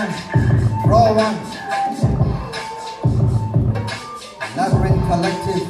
Province, Labyrinth Collective,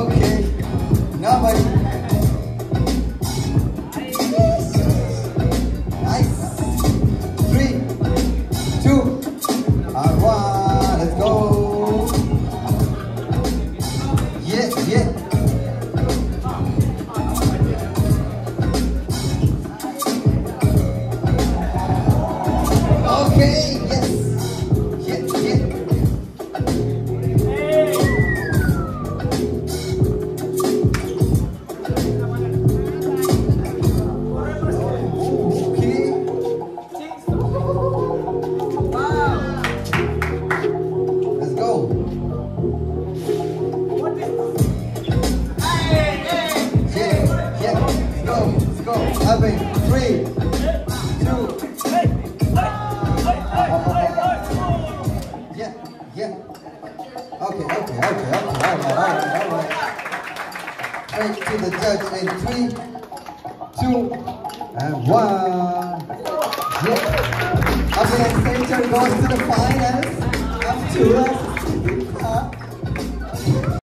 Okay. Not my clapping. Three, two. Yeah, yeah. Okay, okay, okay, okay. All right, all right, all right. Straight to the judge in three, two, and one. Yeah. Okay, and Sayture goes to the finals. Up to us.